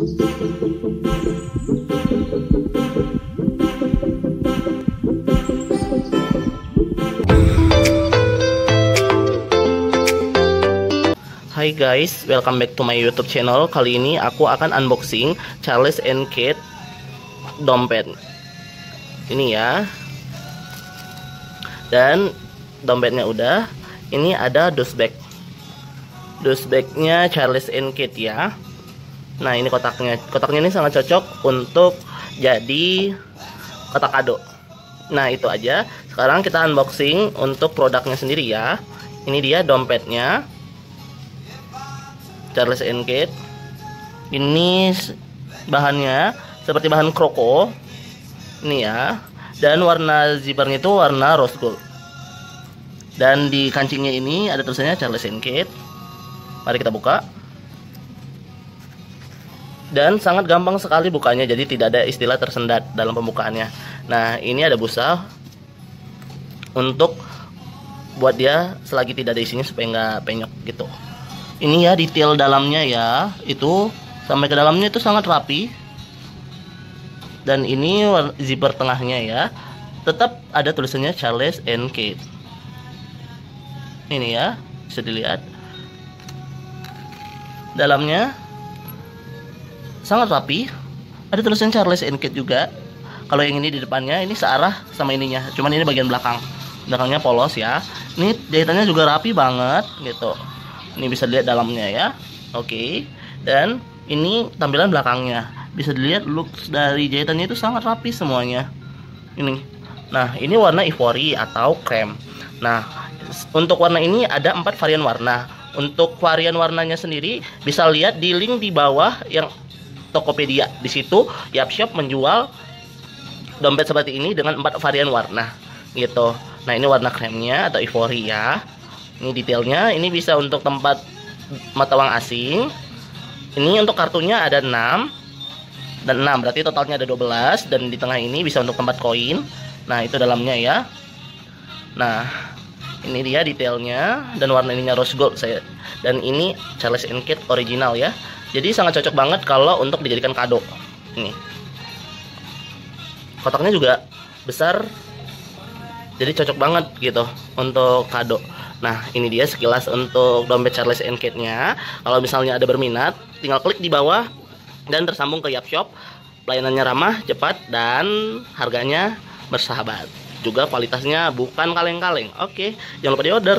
Hai guys, welcome back to my YouTube channel. Kali ini aku akan unboxing Charles and Kate dompet. Ini ya. Dan dompetnya udah. Ini ada dust bag. Dust bagnya Charles and Kate ya. Nah, ini kotaknya. Kotaknya ini sangat cocok untuk jadi kotak kado. Nah, itu aja. Sekarang kita unboxing untuk produknya sendiri ya. Ini dia dompetnya. Charles and Kate ini bahannya seperti bahan kroko ini ya dan warna zippernya itu warna rose gold dan di kancingnya ini ada tulisannya Charles and Kate mari kita buka dan sangat gampang sekali bukanya jadi tidak ada istilah tersendat dalam pembukaannya. Nah ini ada busa untuk buat dia selagi tidak ada isinya supaya nggak penyok gitu. Ini ya detail dalamnya ya. Itu sampai ke dalamnya itu sangat rapi. Dan ini zipper tengahnya ya. Tetap ada tulisannya Charles and Kate ini ya bisa dilihat. Dalamnya sangat rapi ada tulisan Charles and Kate juga. Kalau yang ini di depannya ini searah sama ininya. Cuman ini bagian belakang. Belakangnya polos ya. Ini jahitannya juga rapi banget gitu. Ini bisa dilihat dalamnya ya. Oke. Dan ini tampilan belakangnya. Bisa dilihat look dari jahitannya itu sangat rapi semuanya. Ini. Nah ini warna ivory atau krem. Nah untuk warna ini ada empat varian warna. Untuk varian warnanya sendiri bisa lihat di link di bawah yang Tokopedia. Di situ Yapshop menjual dompet seperti ini dengan empat varian warna gitu. Nah ini warna kremnya atau ivory ya ini detailnya. Ini bisa untuk tempat mata uang asing. Ini untuk kartunya ada 6 dan 6 berarti totalnya ada 12 dan di tengah ini bisa untuk tempat koin. Nah itu dalamnya ya. Nah ini dia detailnya dan warna ininya rose gold saya dan ini Charles Kate original ya jadi sangat cocok banget kalau untuk dijadikan kado ini kotaknya juga besar jadi cocok banget gitu untuk kado Nah, ini dia sekilas untuk dompet Charles and Kate-nya. Kalau misalnya ada berminat, tinggal klik di bawah dan tersambung ke Yapshop. Pelayanannya ramah, cepat, dan harganya bersahabat. Juga kualitasnya bukan kaleng-kaleng. Oke, jangan lupa di order.